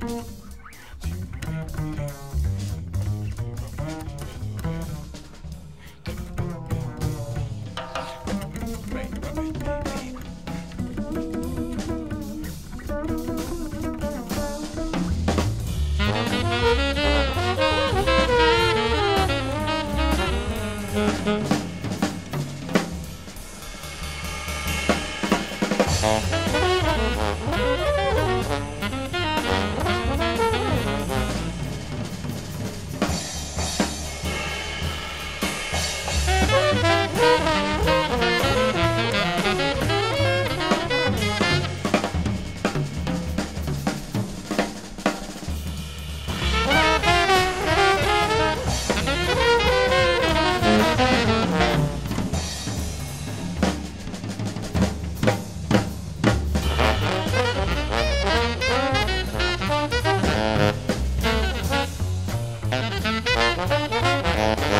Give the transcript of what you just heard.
Bye. Thank